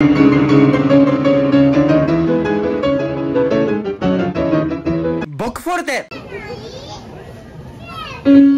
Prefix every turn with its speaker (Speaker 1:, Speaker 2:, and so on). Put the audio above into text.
Speaker 1: ボクフォルテ「